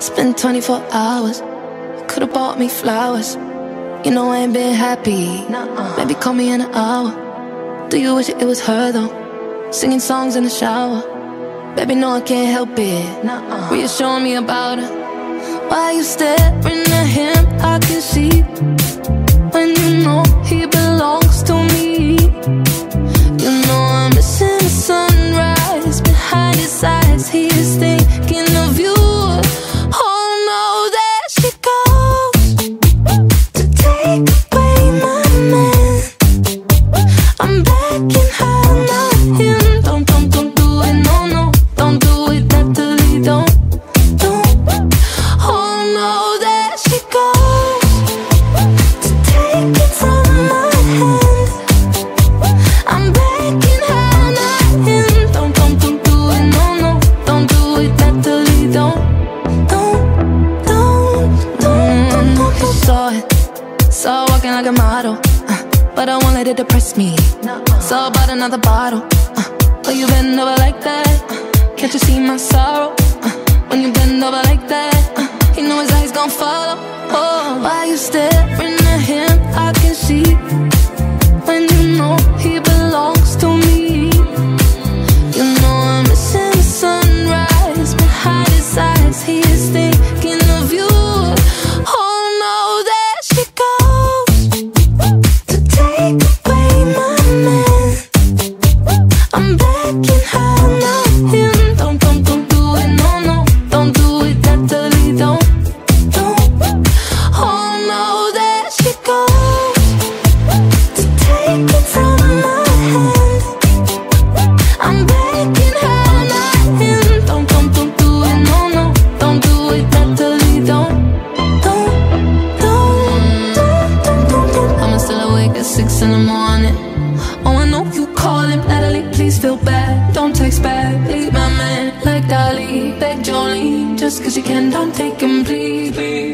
It's been 24 hours. Could've bought me flowers. You know I ain't been happy. Maybe call me in an hour. Do you wish it was her though? Singing songs in the shower. Baby, no, I can't help it. Reassuring me about her. Why you staring at him? I can see when you know he belongs to me. You know I'm missing the sunrise behind his eyes. He her walking like a model, uh, but I won't let it depress me. Saw about another bottle. Uh, oh, you bend over like that? Uh, can't you see my sorrow? Uh, when you bend over like that, uh, you know his eyes gon' follow. Oh, why you staring feel bad. Don't text back. Leave my man like Dolly. Beg Jolene, just cause you can, don't take him, please. please.